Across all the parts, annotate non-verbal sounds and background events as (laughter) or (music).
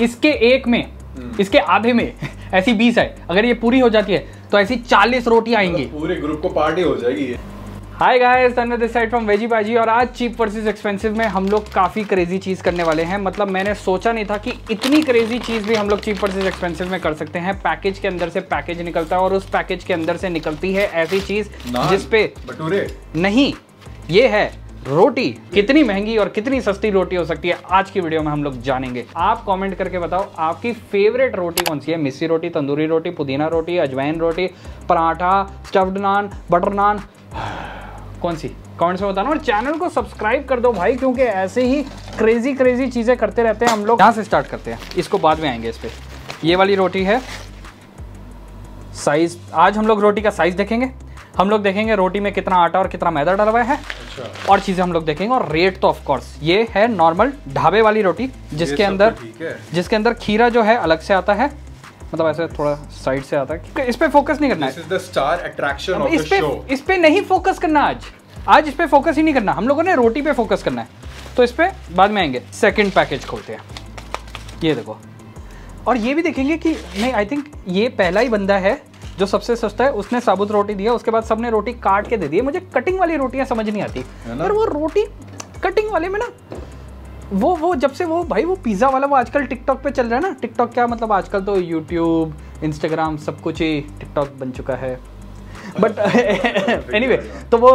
इसके एक में इसके आधे में ऐसी बीस है अगर ये पूरी हो जाती है तो ऐसी चालीस रोटी आएँगी। पूरे ग्रुप को पार्टी हो जाएगी hi guys this side from veggie Baazi और आज चीप वर्सेस एक्सपेंसिव में हम लोग काफ़ी क्रेजी चीज़ करने वाले हैं। मतलब मैंने सोचा नहीं था कि इतनी क्रेजी चीज़ भी हम लोग चीप वर्सेस एक्सपेंसिव में कर सकते हैं। पैकेज के अंदर से पैकेज निकलता है और उस पैकेज के अंदर से निकलती है ऐसी चीज़ जिसपे नहीं ये है। रोटी कितनी महँगी और कितनी सस्ती रोटी हो सकती है? आज की वीडियो में हम लोग जानेंगे। आप कमेंट करके बताओ, आपकी फेवरेट रोटी कौन सी है? मिस्सी रोटी, तंदूरी रोटी, पुदीना रोटी, अजवाइन रोटी, पराठा स्टफ्ड नान बटर नान कौन सी? कमेंट्स में बताना और चैनल को सब्सक्राइब कर दो भाई, क्योंकि ऐसे ही क्रेजी क्रेजी चीज़ें करते रहते हैं हम लोग। यहाँ से स्टार्ट करते हैं। इसको बाद में आएँगे इस पे। ये वाली रोटी है। साइज़ आज हम लोग रोटी का साइज़ देखेंगे। हम लोग देखेंगे रोटी में कितना आटा और कितना मैदा डला हुआ है। अच्छा। और चीज़ें हम लोग देखेंगे और रेट तो ऑफ़ कोर्स ये है नॉर्मल ढाबे वाली रोटी जिसके तो अंदर जिसके अंदर खीरा जो है अलग से आता है। मतलब ऐसे थोड़ा साइड से आता है। इस पे फोकस नहीं करना है। स्टार अट्रैक्शन इस पे इस पे नहीं फोकस करना आज। आज इस पे फोकस ही नहीं करना। हम लोगों ने रोटी पे फोकस करना है। तो इस पे बाद में आएँगे। सेकंड पैकेज खोलते हैं। ये देखो। और ये भी देखेंगे कि नहीं आई थिंक ये पहला ही बंदा है जो सबसे सस्ता है उसने साबुत रोटी दिया उसके बाद सबने रोटी काट के दे दी। मुझे कटिंग वाली रोटियाँ समझ नहीं आती? यार वो रोटी कटिंग वाले में ना वो वो जब से वो भाई वो पिज़्ज़ा वाला वो आजकल टिकटॉक पे चल रहा है ना। टिकटॉक क्या मतलब आजकल तो यूट्यूब इंस्टाग्राम सब कुछ ही टिकटॉक बन चुका है। बट एनीवे (laughs) तो वो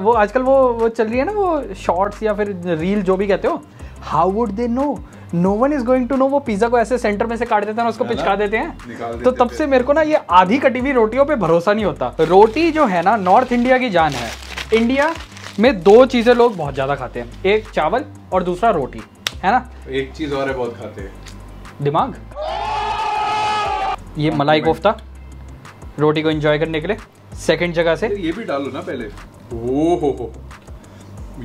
वो आजकल वो वो चल रही है ना वो शॉर्ट्स या फिर रील जो भी कहते हो how would they know no one is going to know वो पिज्जा को ऐसे सेंटर में से काट देते हैं और उसको पिचका देते हैं। तो तब से मेरे को ना ये आधी कटी हुई रोटियों पे भरोसा नहीं होता। रोटी जो है ना नॉर्थ इंडिया की जान है। इंडिया में दो चीज़ें लोग बहुत ज़्यादा खाते हैं। एक चावल और दूसरा रोटी। है ना? एक चीज़ और है बहुत खाते हैं। दिमाग। ये मलाई कोफ्ता। रोटी को एंजॉय करने के लिए। सेकंड जगह से। ये भी डालो ना पहले। ओ हो हो।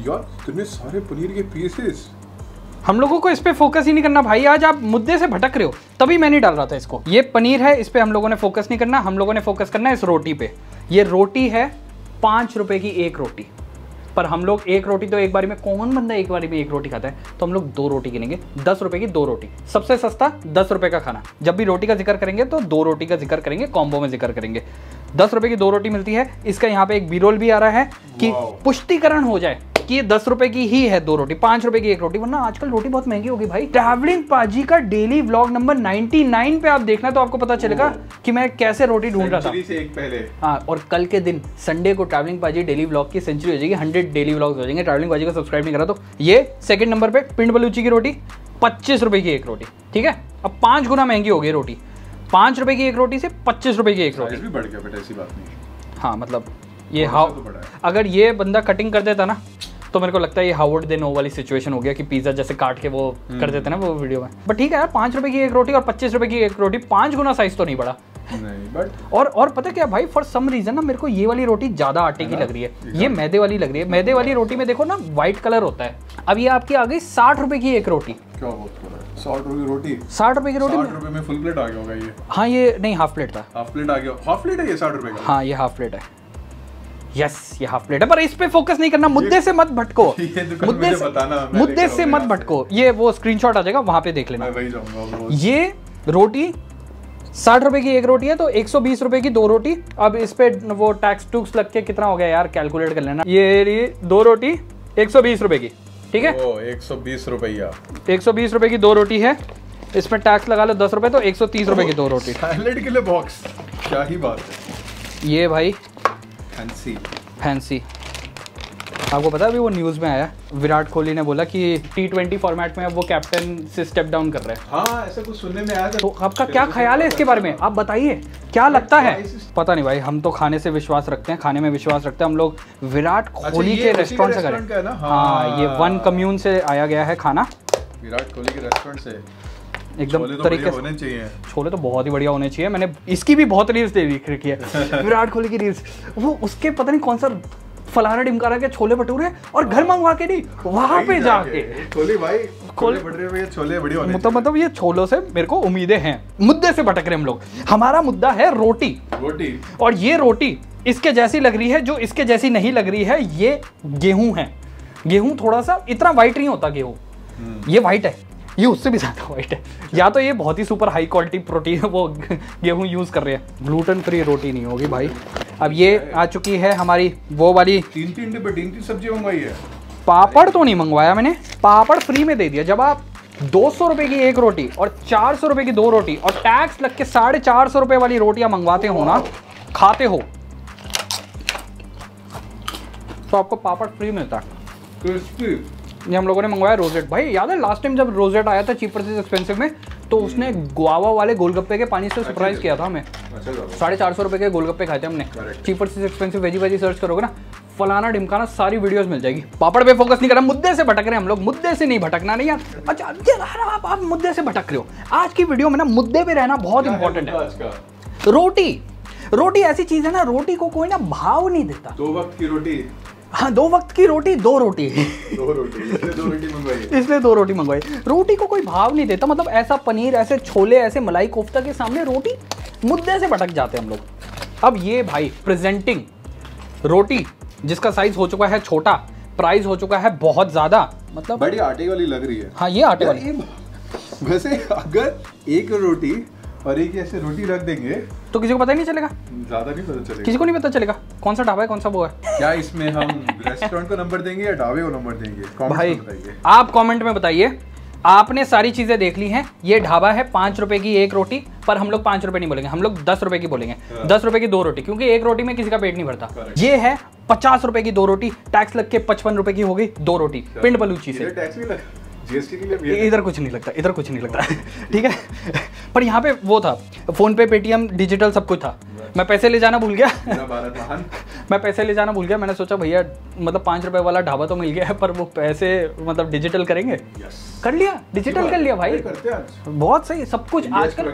यार इतने सारे पनीर के पीसेस हम लोगों को इस पे फोकस ही नहीं करना। भाई आज आप मुद्दे से भटक रहे हो तभी मैं नहीं डाल रहा था इसको। ये पनीर है इस पे हम लोगों ने फोकस नहीं करना। हम लोगों ने फोकस करना है इस रोटी पे। ये रोटी है पाँच रुपए की एक रोटी। पर हम लोग एक रोटी तो एक बारी में कौन बंदा एक बारी में एक रोटी खाता है? तो हम लोग दो रोटी गिनेंगे दस रुपए की दो रोटी। सबसे सस्ता दस रुपए का खाना। जब भी रोटी का ज़िक्र करेंगे तो दो रोटी का ज़िक्र करेंगे कॉम्बो में ज़िक्र करेंगे। दस रुपए की दो रोटी मिलती है। इसका यहाँ पे एक बीरोल भी आ रहा है कि पुष्टिकरण हो जाए। कि ये दस रुपए की ही है दो रोटी पाँच रुपए की एक रोटी वरना आजकल रोटी बहुत महँगी होगी भाई। ट्रैवलिंग पाजी का डेली व्लॉग नंबर 99 पे आप देखना तो आपको पता चलेगा कि मैं कैसे रोटी ढूंढ रहा था। से एक पहले। हाँ और कल के दिन संडे को ट्रैवलिंग पाजी डेली व्लॉग की सेंचुरी हो जाएगी हंड्रेड डेली व्लॉग्स हो जाएँगे। ट्रैवलिंग पाजी को सब्सक्राइब नहीं करा तो ये सेकंड नंबर पे पिंड बलूची की रोटी पच्चीस रुपए की एक रोटी ठीक है? अब पाँच गुना महँगी हो गई रोटी। पाँच रुपए की एक रोटी से पच्चीस रुपए की एक रोटी। भी बढ़ गया बेटा ऐसी बात नहीं हाँ। मतलब ये हाउ तो अगर ये बंदा कटिंग कर देता ना तो मेरे को लगता है ये हाउड दे नो वाली सिचुएशन हो गया कि पिज्जा जैसे काट के वो। कर देते ना वो वीडियो में। बट ठीक है यार पाँच रुपए की एक रोटी और पच्चीस रुपए की एक रोटी पाँच गुना साइज़ तो नहीं बढ़ा। नहीं बट और और पता क्या भाई फॉर सम रीजन ना मेरे को ये वाली रोटी ज़्यादा आटे की लग रही है। ये मैदे वाली लग रही है। मैदे वाली रोटी में देखो ना व्हाइट कलर होता है। अब ये आपकी आ गई साठ रुपए की एक रोटी। क्या साठ रुपए की रोटी? साठ रुपए की रोटी साठ रुपए में फुल प्लेट आ गया होगा ये। हाँ ये नहीं हाफ़ प्लेट था। हाफ़ प्लेट आ गया। हाफ़ प्लेट है ये साठ रुपए का? हाँ ये हाफ़ प्लेट है। यस ये हाफ़ प्लेट है पर इस पे फोकस नहीं करना मुद्दे से मत भटको। (laughs) मुद्दे से बताना, मुद्दे से मत भटको। ये वो स्क्रीनशॉट आ जाएगा वहाँ पे देख लेना। ये रोटी साठ रुपए की एक रोटी है तो एक सौ बीस रुपए की दो रोटी। अब इस पे वो टैक्स टूक्स लग के कितना हो गया यार कैलकुलेट कर लेना। ये दो रोटी एक सौ बीस रुपए की ठीक है? एक सौ बीस रुपया। एक सौ बीस रुपए की दो रोटी है। इसमें टैक्स लगा लो दस रुपए तो एक सौ तीस रुपए की दो रोटी। सैलेड के लिए बॉक्स क्या ही बात है। ये भाई फैंसी फैंसी आपको पता है अभी वो न्यूज़ में आया विराट कोहली ने बोला कि टी ट्वेंटी फॉर्मेट में अब वो कैप्टन से स्टेप डाउन कर रहे हैं। हाँ ऐसा कुछ सुनने में आया था। तो आपका क्या ख्याल है इसके बारे में? आप बताइए क्या लगता है? पता नहीं भाई हम तो खाने से विश्वास रखते हैं खाने में विश्वास रखते हैं हम लोग विराट कोहली के रेस्टोरेंट से है करें। हाँ ये हाँ। वन कम्यून से आया गया है खाना। विराट कोहली के रेस्टोरेंट से। एकदम तो तरीके से होने चाहिए। छोले तो बहुत ही बढ़िया होने चाहिए। मैंने इसकी भी बहुत रील्स देख रखी है। (laughs) विराट कोहली की रील्स वो उसके पता नहीं कौन सा फलाना डिमकाना के छोले भटूरे और घर मंगवा के नहीं वहाँ पे जाके। कोहली भाई छोले भटूरे में ये छोले बढ़िया होने मतलब मतलब ये छोलों से मेरे को उम्मीदें हैं। मुद्दे से भटक रहे हम लोग। हमारा मुद्दा है रोटी। रोटी। और ये रोटी इसके जैसी लग रही है जो इसके जैसी नहीं लग रही है ये गेहूँ है। गेहूँ थोड़ा सा इतना वाइट नहीं होता गेहूँ। ये वाइट है। ये उससे भी ज़्यादा वाइट है। या तो ये बहुत ही सुपर हाई क्वालिटी प्रोटीन वो गेहूँ यूज़ कर रहे हैं। ग्लूटेन फ्री रोटी नहीं होगी भाई। अब ये आ चुकी है हमारी वो वाली। तीन तीन डिब्बे तीन तीन सब्ज़ी मंगवाई है। पापड़ तो नहीं मंगवाया मैंने। पापड़ फ्री में दे दिया। जब आप दो सौ रुपए की एक रोटी और चार सौ रुपए की दो रोटी और टैक्स लग के साढ़े चार सौ रुपए वाली रोटियाँ मंगवाते हो ना खाते हो तो आपको पापड़ फ्री मिलता है। क्रिस्पी ये हम लोगों ने मंगवाया रोजेट। भाई याद है लास्ट टाइम जब रोजेट आया था चीपर से एक्सपेंसिव में तो उसने गुआवा वाले गोलगप्पे के पानी से सरप्राइज़ किया था हमें। अच्छा साढ़े चार सौ रुपए के गोलगप्पे खाए थे हमने। चीपर से एक्सपेंसिव वेजी वेजी सर्च करोगे ना फलाना ढिमकाना सारी वीडियोस मिल जाएगी। पापड़ पे फोकस नहीं करना मुद्दे से भटक रहे हैं हम लोग मुद्दे से नहीं भटकना नहीं यार। अच्छा यार, आप आप मुद्दे से भटक रहे हो। आज की वीडियो में ना मुद्दे पे रहना बहुत इंपॉर्टेंट है रोटी। रोटी ऐसी चीज़ है ना रोटी को कोई ना भाव नहीं देता। दो वक्त की रोटी। हाँ दो वक्त की रोटी दो रोटी। (laughs) दो रोटी इसलिए दो रोटी मंगवाई इसलिए दो रोटी रोटी को कोई भाव नहीं देता मतलब ऐसा पनीर ऐसे छोले ऐसे मलाई कोफ्ता के सामने रोटी मुद्दे से भटक जाते हैं हम लोग। अब ये भाई प्रेजेंटिंग रोटी जिसका साइज़ हो चुका है छोटा प्राइस हो चुका है बहुत ज़्यादा मतलब बड़ी आटे वाली लग रही है। हाँ ये आटे वाली। वैसे अगर एक रोटी और एक ऐसे रोटी रख देंगे। तो किसी को पता ही नहीं चलेगा। ज़्यादा नहीं पता चलेगा। किसी को नहीं पता चलेगा। कौन सा ढाबा है कौन सा वो है? क्या इसमें हम रेस्टोरेंट को नंबर देंगे या ढाबे को नंबर देंगे? भाई आप कमेंट में बताइए। आपने सारी चीज़ें देख ली हैं। ये ढाबा है पाँच रुपए की एक रोटी पर हम लोग पाँच रुपए नहीं बोलेंगे। हम लोग दस रुपए की बोलेंगे। हाँ। दस रुपए की दो रोटी क्योंकि एक रोटी में किसी का पेट नहीं भरता। ये है पचास रुपए की दो रोटी टैक्स लग के पचपन रुपए की हो गई दो रोटी पिंड बलूची से। टैक्स भी लगा जीएसटी के लिए भी इधर कुछ नहीं लगता इधर कुछ नहीं लगता। (laughs) ठीक है? पर यहाँ पे वो था फ़ोन पे पेटीएम डिजिटल सब कुछ था। मैं पैसे ले जाना भूल गया। मेरा भारत महान। (laughs) मैं पैसे ले जाना भूल गया। मैंने सोचा भैया मतलब पाँच रुपए वाला ढाबा तो मिल गया है पर वो पैसे मतलब डिजिटल करेंगे? कर लिया डिजिटल कर लिया भाई। बहुत सही सब कुछ आजकल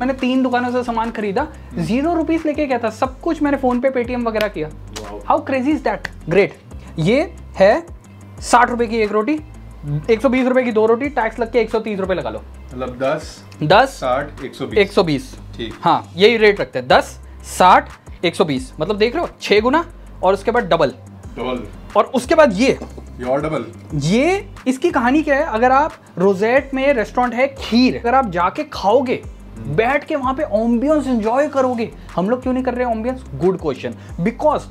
मैंने तीन दुकानों से सामान खरीदा ज़ीरो रुपीज़ लेके गया था सब कुछ मैंने फ़ोन पे पेटीएम वगैरह किया। How crazy is that great ये है साठ रुपए की एक रोटी एक सौ बीस रुपए की दो रोटी टैक्स लग के एक सौ तीस रुपए लगा लो। मतलब दस दस साठ एक सौ एक सौ बीस। ठीक। हाँ यही रेट रखते हैं। दस साठ एक सौ बीस। मतलब देख रहे हो छह गुना और उसके बाद डबल डबल और उसके बाद ये। और डबल ये इसकी कहानी क्या है? अगर आप रोजेट में रेस्टोरेंट है खीर अगर आप जाके खाओगे बैठ के वहाँ पे ओम्बियंस एंजॉय करोगे हम लोग क्यों नहीं कर रहे ऑम्बियंस गुड क्वेश्चन बिकॉज़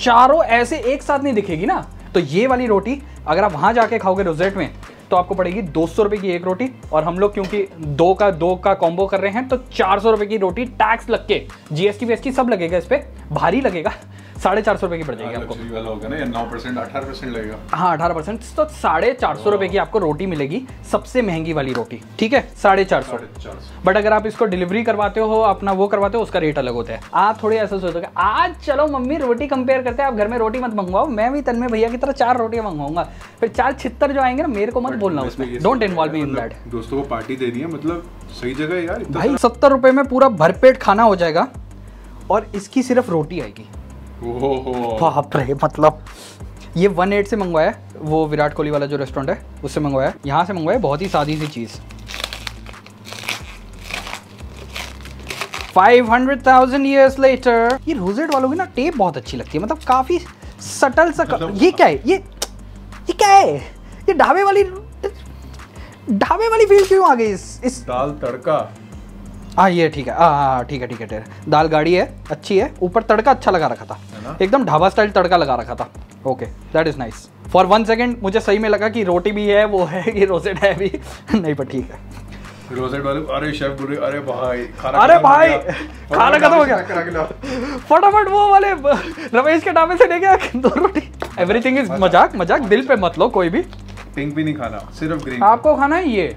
चारों ऐसे एक साथ नहीं दिखेगी ना तो ये वाली रोटी अगर आप वहाँ जाके खाओगे रोजेट में तो आपको पड़ेगी दो सौ की एक रोटी और हम लोग क्योंकि दो का दो का कॉम्बो कर रहे हैं तो चार सौ की रोटी टैक्स लग के जीएसटी वीएसटी सब लगेगा इस पर भारी लगेगा। साढ़े चार सौ रुपए की पड़ जाएगी आपको। परसेंट अठारह हाँ अठारह परसेंट। तो साढ़े चार सौ रुपए की आपको रोटी मिलेगी सबसे महँगी वाली रोटी ठीक है? साढ़े चार सौ। बट अगर आप इसको डिलीवरी करवाते हो अपना वो करवाते हो उसका रेट अलग होता है। आप थोड़ी ऐसा सोचोगे आज चलो मम्मी रोटी कंपेयर करते हैं आप घर में रोटी मत मंगवाओ मैं भी तन्मय भैया की तरह चार रोटियाँ मंगवाऊँगा। फिर चार छितर जो आएँगे ना मेरे को मत बोलना उसमें। Don't involve me in that दोस्तों को पार्टी देनी है मतलब सही जगह यार भाई सत्तर रुपए में पूरा भरपेट खाना हो जाएगा और इसकी सिर्फ़ रोटी आएगी। बाप रे मतलब। ये वन एट से मंगवाया वो विराट कोहली वाला जो रेस्टोरेंट है उससे मंगवाया यहाँ से मंगवाया बहुत ही सादी सी चीज़। Five hundred thousand years later ये रोजेट वालों की ना टेप बहुत अच्छी लगती है मतलब काफ़ी सटल सा मतलब- ये क्या है? ये ये क्या है? ये ढाबे वाली ढाबे वाली फील क्यों आ गई इस इस दाल तड़का। हाँ ये ठीक है। हाँ हाँ ठीक है ठीक है ठीक है। दाल गाड़ी है अच्छी है। ऊपर तड़का अच्छा लगा रखा था। एकदम ढाबा स्टाइल तड़का लगा रखा था। Okay that is nice for one second मुझे सही में लगा कि रोटी भी है वो है कि रोजेट है भी। (laughs) नहीं पर ठीक है। रोजेट वाले अरे शेफ बोले अरे भाई खाना अरे खत्म हो भाई, गया। (laughs) खाना खत्म हो। फटाफट वो वाले रमेश के ढाबे से ले गया (laughs) दो रोटी। एवरीथिंग इज़ मज़ाक। मज़ाक दिल पे मत लो कोई भी। पिंक भी नहीं खाना सिर्फ़ ग्रीन आपको खाना है ये?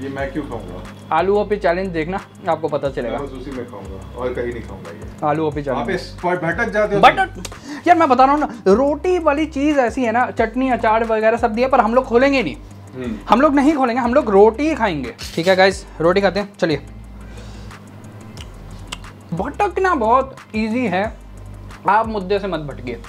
ये मैं क्यों खाऊँगा? आलू ओपी चैलेंज देखना आपको पता चलेगा। उसी में खाऊँगा और कहीं नहीं खाऊँगा आलू ओपी चैलेंज भटक जाते हो बट यार मैं बता रहा हूँ ना रोटी वाली चीज़ ऐसी है ना चटनी अचार वगैरह सब दिया पर हम लोग खोलेंगे नहीं। हम्म, हम लोग नहीं खोलेंगे हम लोग रोटी ही खाएँगे। ठीक है गाइस रोटी खाते हैं चलिए। भटकना बहुत इजी है आप मुद्दे से मत भटकिए।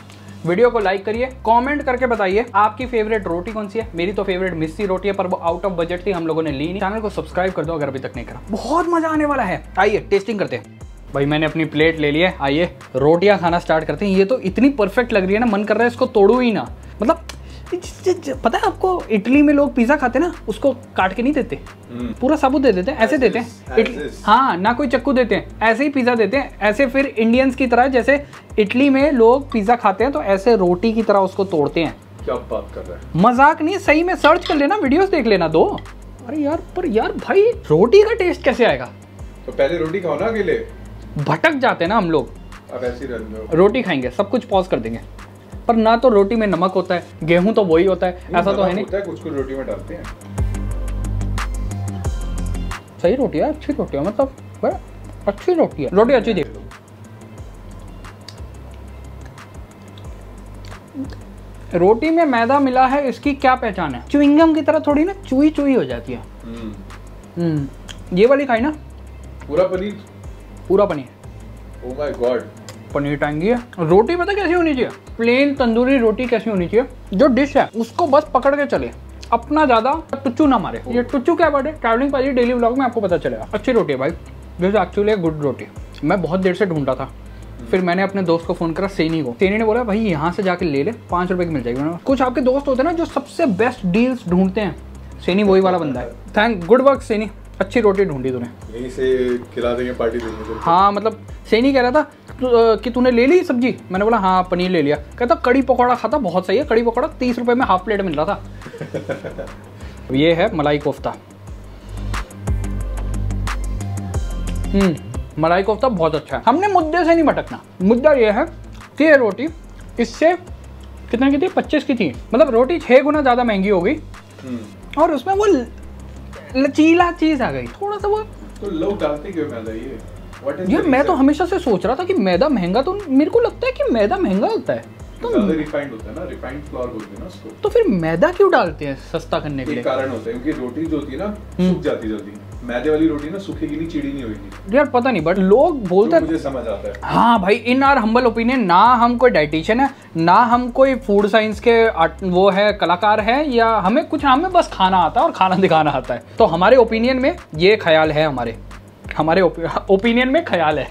वीडियो को लाइक करिए, कमेंट करके बताइए, आपकी फेवरेट रोटी कौन सी है? मेरी तो फेवरेट मिस्सी रोटी है, पर वो आउट ऑफ़ बजट थी, हम लोगों ने ली नहीं। चैनल को सब्सक्राइब कर दो अगर अभी तक नहीं करा। बहुत मज़ा आने वाला है। आइए टेस्टिंग करते हैं। भाई, मैंने अपनी प्लेट ले ली है। आइए, रोटियाँ खाना स्टार्ट करते हैं। ये तो इतनी परफेक्ट लग रही है ना, मन कर रहा है इसको तोड़ू ही ना। मतलब पता है आपको इटली में लोग पिज्जा खाते ना उसको काट के नहीं देते। हम्म। पूरा साबुत दे देते हैं ऐसे देते हैं. हाँ ना कोई चक्कू देते हैं ऐसे ही पिज्जा देते हैं। ऐसे फिर इंडियंस की तरह जैसे इटली में लोग पिज्जा खाते हैं तो ऐसे रोटी की तरह उसको तोड़ते हैं। क्या बात कर रहे हैं। मज़ाक नहीं सही में सर्च कर लेना वीडियोस देख लेना दो। अरे यार पर यार भाई रोटी का टेस्ट कैसे आएगा? तो पहले रोटी खाओ ना अकेले। भटक जाते हैं ना हम लोग। अब ऐसे रोटी खाएँगे सब कुछ पॉज कर देंगे। पर ना तो रोटी में नमक होता है गेहूँ तो वही होता है ऐसा तो है नहीं। होता है कुछ कुछ रोटी में डालते हैं। सही रोटी है अच्छी रोटी है मतलब अच्छी रोटी है। रोटी अच्छी थी। रोटी में मैदा मिला है इसकी क्या पहचान है? च्युइंगम की तरह थोड़ी ना चुई चुई हो जाती है। हम्म। हम्म ये वाली खाई ना? पूरा पनीर? पूरा पनीर। Oh my God paneer tangy है। रोटी पता कैसी होनी चाहिए? प्लेन तंदूरी रोटी कैसी होनी चाहिए? जो डिश है उसको बस पकड़ के चले। अपना ज़्यादा टुच्चू ना मारे। ये टुच्चू क्या वर्ड है? ट्रैवलिंग पाजी डेली ब्लॉग में आपको पता चलेगा। अच्छी रोटी है भाई। This actually good roti. मैं बहुत देर से ढूंढा था। फिर मैंने अपने दोस्त को फ़ोन करा सेनी को। सेनी ने बोला भाई यहाँ से जाके ले ले। पाँच रुपए की मिल जाएगी। कुछ आपके दोस्त होते हैं ना जो सबसे बेस्ट डील्स ढूंढते हैं। सेनी वही वाला बंदा है। थैंक गुड वर्क सेनी अच्छी रोटी ढूंढी तूने। यहीं से खिला देंगे पार्टी देंगे। हाँ मतलब सही कह रहा था तू, कि तूने ले ली सब्ज़ी? मैंने बोला हाँ पनीर ले लिया। कहता कड़ी पकौड़ा खाता बहुत सही है कड़ी पकौड़ा तीस रुपए में हाफ़ प्लेट मिल रहा था। (laughs) ये है मलाई कोफ्ता। हम्म मलाई कोफ्ता बहुत अच्छा है। हमने मुद्दे से नहीं भटकना। मुद्दा ये है कि ये रोटी इससे कितने की थी? पच्चीस की थी। मतलब रोटी छः गुना ज़्यादा महँगी हो गई। हम्म। और उसमें वो लचीला चीज़ आ गई। थोड़ा सा वो तो लोग डालते क्यों मैदा ये यार मैं तो हमेशा से सोच रहा था कि मैदा महँगा तो मेरे को लगता है कि मैदा महँगा होता है। तो रिफाइंड होता है ना रिफाइंड फ्लोर बोलते हैं ना उसको। तो फिर मैदा क्यों डालते हैं सस्ता करने के लिए? कारण होता है क्योंकि रोटी जो होती है ना हम्म। सूख जाती जल्दी। मैदे वाली रोटी ना सूखेगी नहीं चिड़ी नहीं होगी यार पता नहीं बट लोग बोलते हैं मुझे समझ आता है। हाँ भाई इन आर हम्बल ओपिनियन ना हम कोई डाइटिशियन है ना हम कोई फ़ूड साइंस के वो है कलाकार है या हमें कुछ हमें बस खाना आता है और खाना दिखाना आता है। तो हमारे ओपिनियन में ये ख्याल है हमारे। हमारे ओपिनियन में ख्याल है।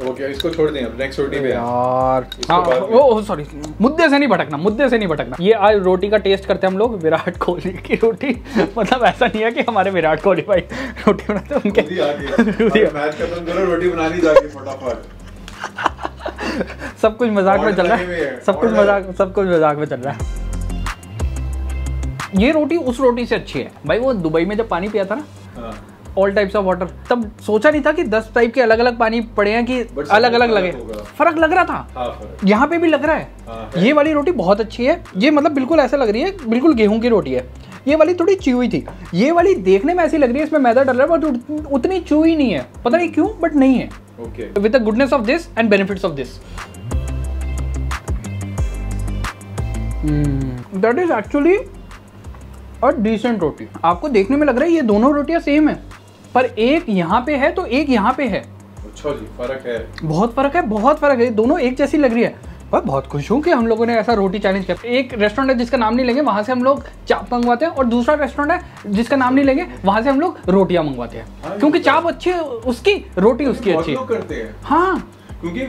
तो ओके इसको छोड़ दें अब नेक्स्ट रोटी पे यार। हाँ ओ सॉरी मुद्दे से नहीं भटकना मुद्दे से नहीं भटकना। ये आज रोटी का टेस्ट करते हैं हम लोग विराट कोहली की रोटी। (laughs) मतलब ऐसा नहीं है कि हमारे विराट कोहली भाई रोटी बनाते उनके खुद आ गया (laughs) खुद आ- मैच खत्म करो रोटी फटाफट। (laughs) सब कुछ मज़ाक में चल रहा है। सब कुछ मज़ाक सब कुछ मज़ाक में चल रहा है। ये रोटी उस रोटी से अच्छी है। भाई वो दुबई में जब पानी पिया था ना हाँ। ऑल टाइप्स ऑफ़ वाटर तब सोचा नहीं था कि दस टाइप के अलग अलग पानी पड़े हैं कि अलग अलग लगे। फ़र्क लग रहा था। हाँ यहाँ पे भी लग रहा है। हाँ, ये वाली रोटी बहुत अच्छी है। ये मतलब बिल्कुल ऐसा लग रही है बिल्कुल गेहूँ की रोटी है। ये वाली थोड़ी चुई थी। ये वाली देखने में ऐसी लग रही है इसमें मैदा डल रहा है बट उत- उतनी चुई नहीं है। पता नहीं क्यों बट नहीं है। With the goodness of this and benefits of this that is actually a decent roti आपको देखने में लग रहा है ये दोनों रोटियाँ सेम है। पर एक यहाँ पे है तो एक यहाँ पे है। अच्छा जी फ़र्क है। बहुत फ़र्क है बहुत फ़र्क है। दोनों एक जैसी लग रही है। मैं बहुत खुश हूँ कि हम लोगों ने ऐसा रोटी चैलेंज किया। एक रेस्टोरेंट है जिसका नाम नहीं लेंगे वहाँ से हम लोग चाप मंगवाते हैं और दूसरा रेस्टोरेंट है जिसका नाम नहीं लेंगे वहाँ से हम लोग रोटियाँ मंगवाते हाँ, हैं क्योंकि तो- चाप अच्छी है उसकी रोटी उसकी अच्छी लोग करते हैं। हाँ। क्योंकि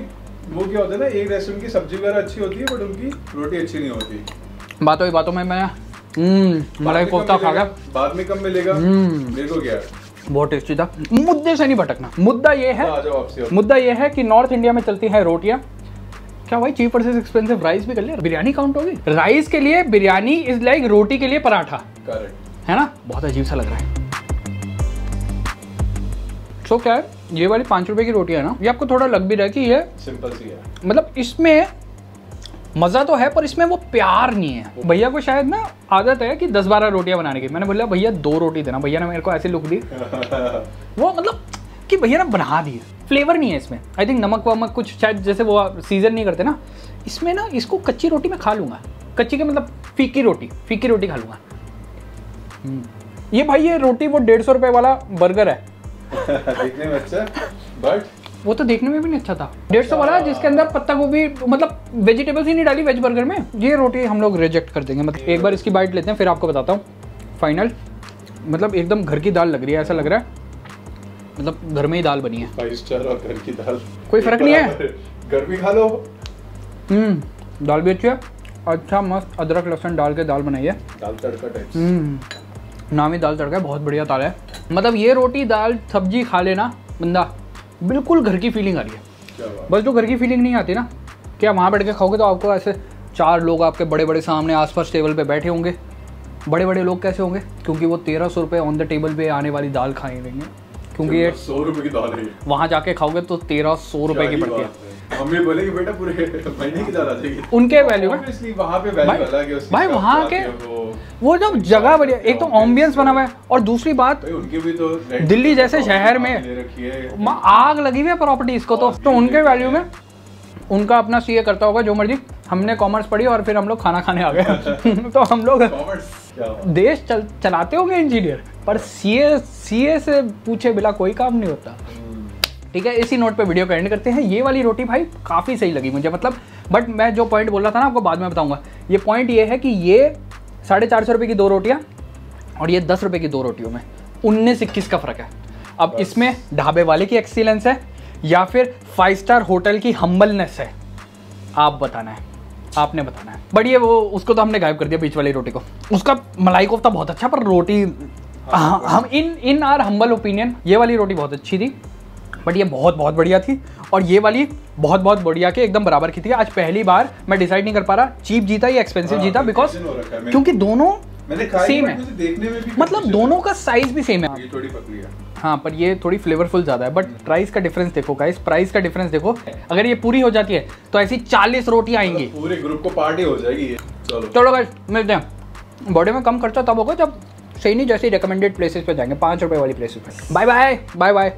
वो क्या होता है ना एक रेस्टोरेंट की सब्ज़ी वगैरह अच्छी होती है बट उनकी रोटी अच्छी नहीं होती। बातों ही बातों में मैं हम्म मलाई कोफ्ता खा गया। बाद में कब मिलेगा। हम्म। मेरे क्या? बहुत टेस्टी था। मुद्दे से नहीं भटकना। मुद्दा ये है। मुद्दा ये है कि नॉर्थ इंडिया में चलती है रोटियाँ। क्या भाई चीप वर्सेस एक्सपेंसिव राइस भी कर लिया? बिरयानी काउंट होगी राइस के लिए बिरयानी इज़ लाइक रोटी के लिए पराठा। करेक्ट है ना? बहुत अजीब सा लग रहा है। सो क्या है? ये वाली पाँच रुपए की रोटी है ना? ये आपको थोड़ा लग भी रहा है कि ये सिंपल सी है। मतलब इसमें मज़ा तो है पर इसमें वो प्यार नहीं है। भैया को शायद ना आदत है कि दस बारह रोटियाँ बनाने की। मैंने बोला भैया दो रोटी देना। भैया ने मेरे को ऐसे लुक दी। (laughs) वो मतलब कि भैया ने बना दी फ्लेवर नहीं है इसमें। आई थिंक नमक वमक कुछ शायद जैसे वो सीज़न नहीं करते ना। इसमें ना इसको कच्ची रोटी में खा लूँगा। कच्ची के मतलब फीकी रोटी फीकी रोटी खा लूँगा। हम्म। ये भाई ये रोटी वो डेढ़ सौ रुपये वाला बर्गर है। (laughs) देखने में अच्छा बट वो तो देखने में भी नहीं अच्छा था। डेढ़ सौ वाला जिसके अंदर पत्ता गोभी मतलब वेजिटेबल्स ही नहीं डाली वेज बर्गर में ये रोटी हम लोग रिजेक्ट कर देंगे। मतलब एक बार इसकी बाइट लेते हैं फिर आपको बताता हूँ। फाइनल मतलब एकदम घर की दाल लग रही है ऐसा लग रहा है। मतलब घर में ही दाल बनी है। फाइव स्टार और घर की दाल। कोई फ़र्क नहीं है। घर भी खा लो। हम्म दाल भी अच्छी है। अच्छा मस्त अदरक लहसुन डाल के दाल बनाई है। दाल तड़का टाइप हम्म नामी दाल तड़का है बहुत बढ़िया दाल है। मतलब ये रोटी दाल सब्ज़ी खा लेना बंदा। बिल्कुल घर की फीलिंग आ रही है। बस जो घर की फीलिंग नहीं आती ना क्या वहाँ बैठ के खाओगे तो आपको ऐसे चार लोग आपके बड़े बड़े सामने आसपास टेबल पे बैठे होंगे। बड़े बड़े लोग कैसे होंगे? क्योंकि वो तेरह सौ रुपये ऑन द टेबल पे आने वाली दाल खाएँगे। क्योंकि ये सौ रुपए की दाल है। वहाँ जाके खाओगे तो तेरह सौ रुपये की पड़ती है। बेटा पूरे (laughs) महीने की दाल आ जाएगी। उनके वैल्यू में। पे वैल्यू भाई- वहाँ के- वो जब जगह बढ़िया एक तो ऑम्बियंस बना हुआ है और दूसरी बात उनके भी तो दिल्ली जैसे शहर में आग लगी हुई है प्रॉपर्टीज़ को तो। तो उनके वैल्यू में उनका अपना सीए करता होगा जो मर्ज़ी। हमने कॉमर्स पढ़ी और फिर हम लोग खाना खाने आ गए। (laughs) तो हम लोग कॉमर्स क्या बात देश चल चलाते होंगे इंजीनियर पर सीए सीए से पूछे बिना कोई काम नहीं होता। ठीक है इसी नोट पे वीडियो का एंड करते हैं। ये वाली रोटी भाई काफ़ी सही लगी मुझे मतलब बट मैं जो पॉइंट बोल रहा था ना आपको बाद में बताऊँगा। ये पॉइंट ये है कि ये साढ़े चार सौ रुपये की दो रोटियाँ और ये दस रुपये की दो रोटियों में। उन्नीस इक्कीस का फ़र्क है। अब इसमें ढाबे वाले की एक्सीलेंस है या फिर फाइव स्टार होटल की हम्बलनेस है। आप बताना है। आपने बताना है। बट ये वो उसको तो हमने गायब कर दिया बीच वाली रोटी को। उसका मलाई कोफ्ता बहुत अच्छा पर रोटी हाँ, हम in in our humble opinion ये वाली रोटी बहुत अच्छी थी। बट ये बहुत बहुत बढ़िया थी और ये वाली बहुत बहुत बढ़िया के एकदम बराबर की थी। आज पहली बार मैं डिसाइड नहीं कर पा रहा चीप जीता या एक्सपेंसिव हाँ, जीता बिकॉज़ क्योंकि दोनों सेम है। मतलब दोनों का साइज़ भी सेम है। है। पर ये थोड़ी फ्लेवरफुल ज़्यादा है। बट प्राइस का डिफरेंस देखो गाइस प्राइस का डिफरेंस देखो। अगर ये पूरी हो जाती है तो ऐसी चालीस रोटी आएँगी। पूरे ग्रुप को पार्टी हो जाएगी चलो। गाइस मिलते हैं। बॉडी में कम खर्चा तब होगा जब सही नहीं जैसे रिकमेंडेड प्लेसेस पे जाएँगे। पाँच रुपए वाली प्लेसेस पे। Bye bye bye bye